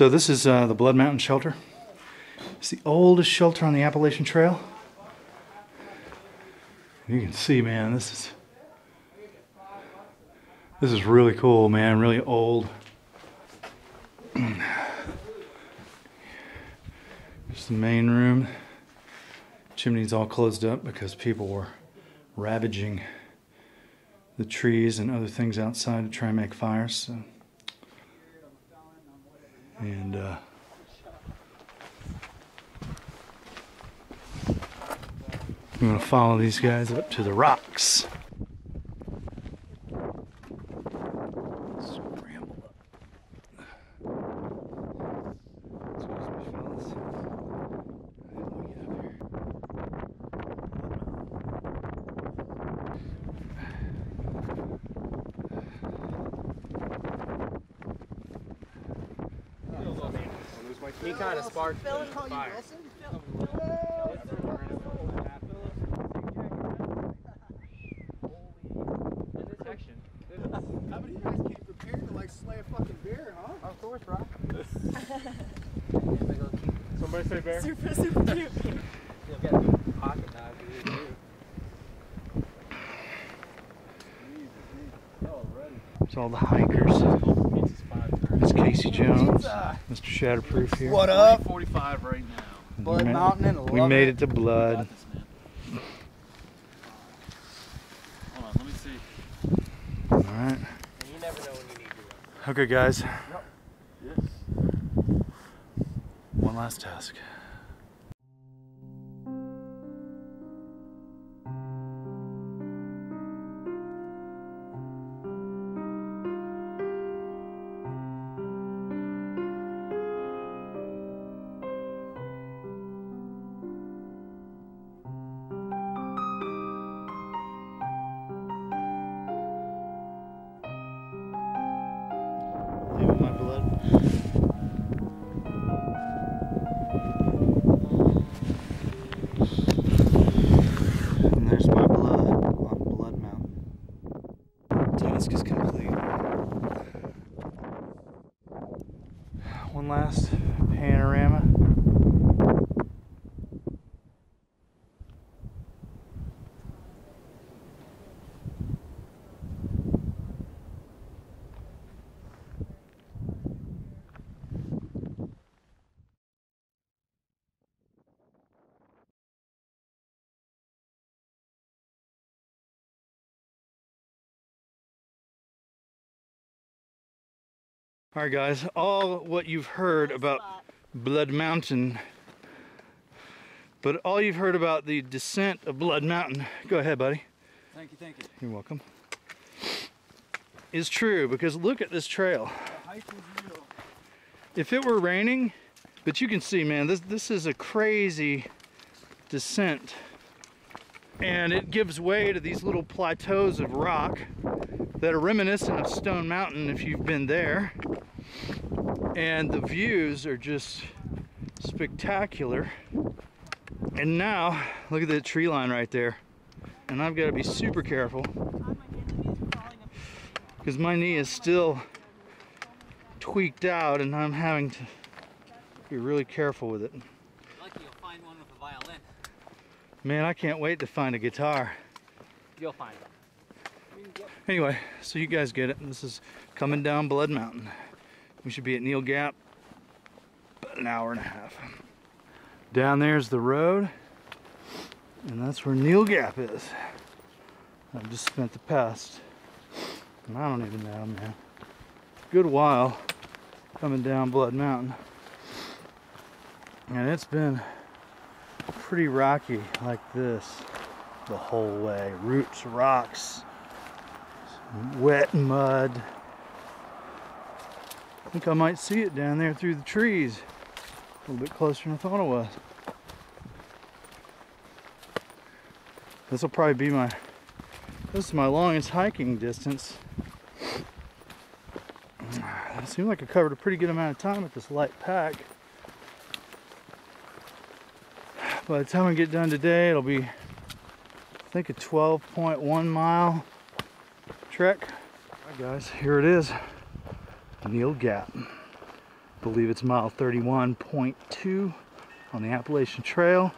So this is uh, the Blood Mountain Shelter. It's the oldest shelter on the Appalachian Trail. You can see, man, this is this is really cool, man. Really old. It's the main room. Chimney's all closed up because people were ravaging the trees and other things outside to try and make fires. So. And uh, I'm gonna follow these guys up to the rocks. Scramble up. Excuse me, fellas. How do we get up here? He kind of sparked the fire. How many of you guys came prepared to like slay a fucking bear, huh? Of course, bro. Somebody say bear. Super, super cute. You'll get a pocket knife for you. It's all the hikers. It's Casey Jones, Mr. Shatterproof here. What up? 45 right now. Blood We Mountain and We made it. it to Blood. This. Hold on, let me see. All right. You never know when you need to. Okay, guys. Yes. One last task. Task is complete. One last panorama. All right, guys. All what you've heard about Blood Mountain, but all you've heard about the descent of Blood Mountain. Go ahead, buddy. Thank you, thank you. You're welcome. Is true because look at this trail. Hike is real. If it were raining, but you can see, man, this this is a crazy descent. And it gives way to these little plateaus of rock that are reminiscent of Stone Mountain if you've been there. And the views are just spectacular. And now, look at the tree line right there. And I've got to be super careful because my knee is still tweaked out and I'm having to be really careful with it. Lucky you'll find one with a violin. Man, I can't wait to find a guitar. You'll find it. Anyway, so you guys get it. This is coming down Blood Mountain. We should be at Neel Gap about an hour and a half. Down there's the road, and that's where Neel Gap is. I've just spent the past, and I don't even know, man, good while coming down Blood Mountain. And it's been pretty rocky like this the whole way. Roots, rocks, wet mud. I think I might see it down there through the trees. A little bit closer than I thought it was. This will probably be my, this is my longest hiking distance. It seemed like I covered a pretty good amount of time with this light pack. By the time I get done today, it'll be, I think, a 12.1 mile trek. All right, guys, here it is. Neel Gap. believe it's mile 31.2 on the Appalachian Trail,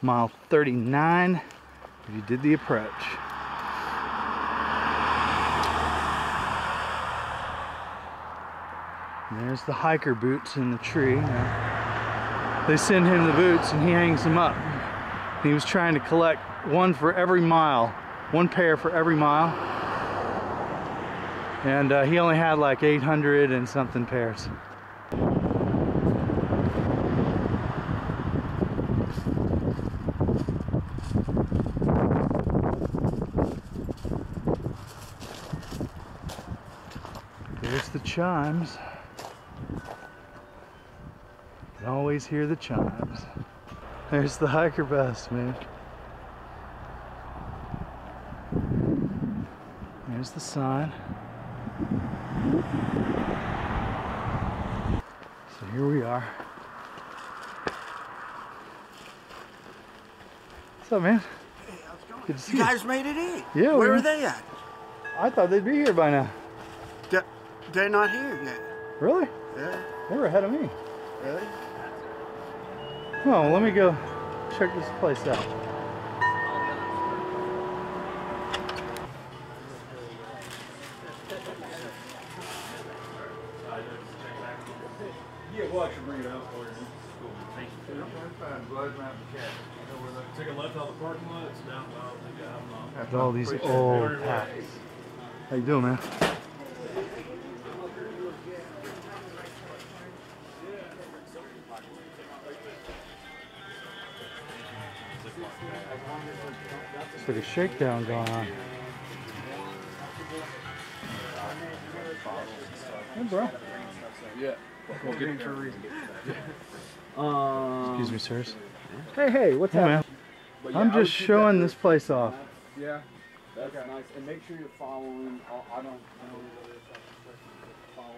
mile 39 if you did the approach. And there's the hiker boots in the tree. They send him the boots and he hangs them up. He was trying to collect one for every mile, one pair for every mile. And uh, he only had like 800 and something pairs. There's the chimes. You always hear the chimes. There's the hiker bus, man. There's the sign. So here we are. What's up, man? Hey, how's it going? Good to see you you. guys made it in. Yeah, Where are they at? I thought they'd be here by now. They- They're not here yet. Really? Yeah. They were ahead of me. Really? Oh, well, let me go check this place out. Yeah, well, I should bring it out for you. Thank you. Take a left out of the parking lot, it's down, I don't think I have With all these old packs. How you doing, man? It's like a shakedown going on. Hey, bro. Excuse me, sirs. Hey, hey, what's Hey, man. I'm just showing this place off. Yeah, that's nice. And make sure you're following. I don't know. Follow.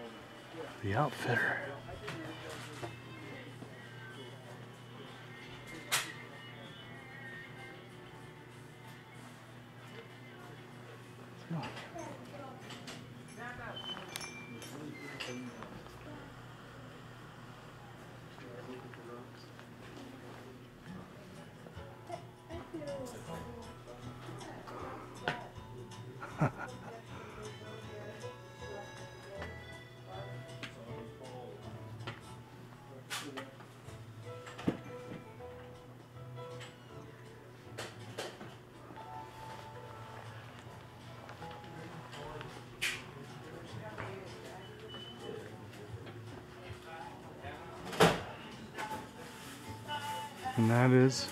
The outfitter. And that is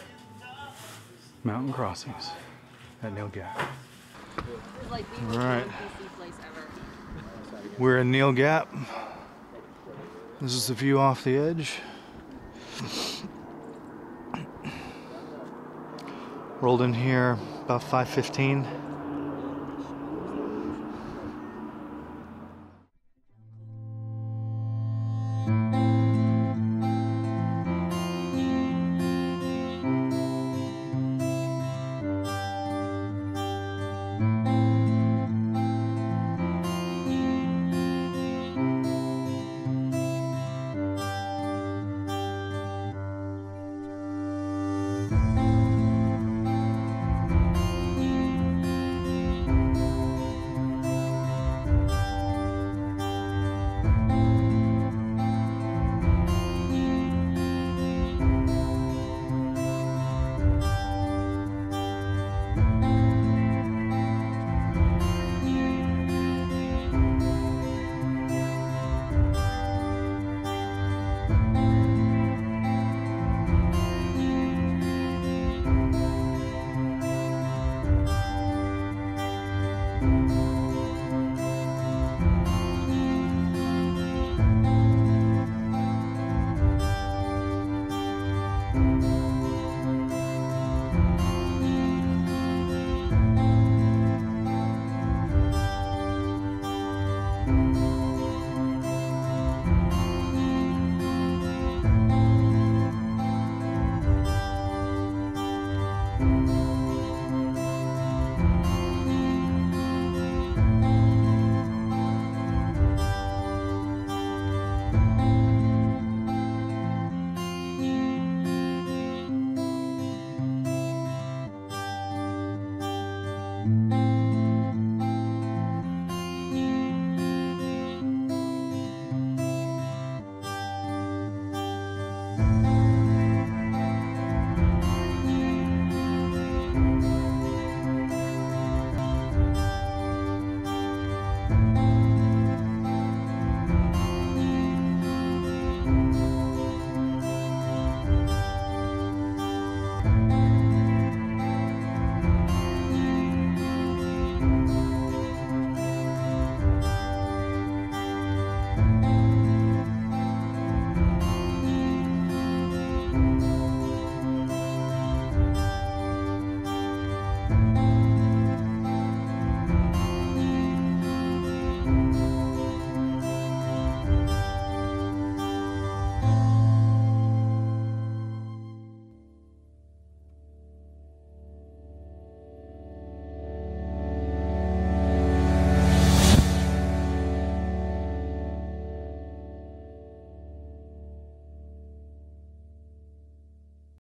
Mountain Crossings at Neel Gap. like most Right. PC place ever. We're in Neel Gap. This is the view off the edge. Rolled in here about 5:15.